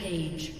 Rampage.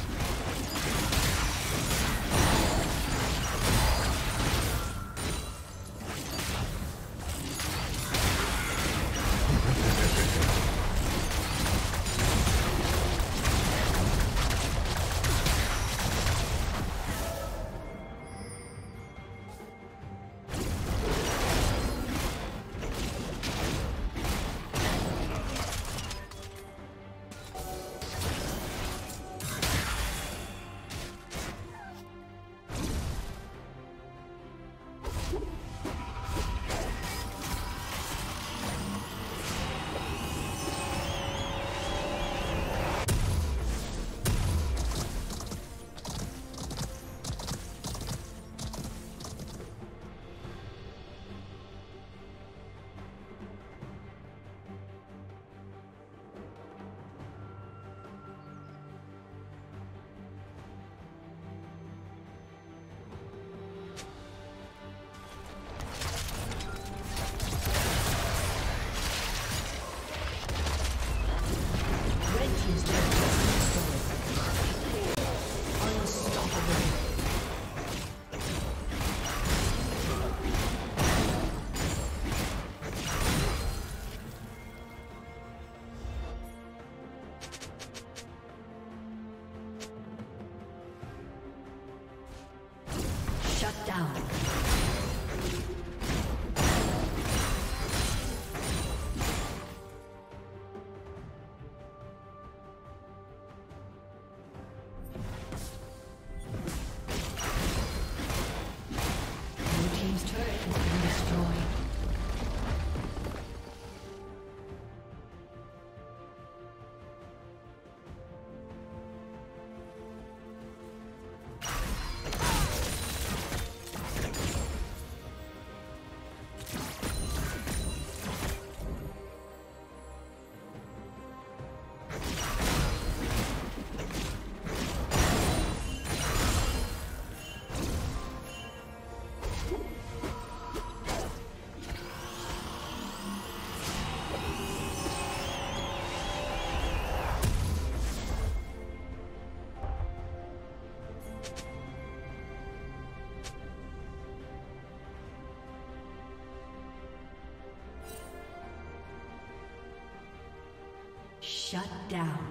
Shut down.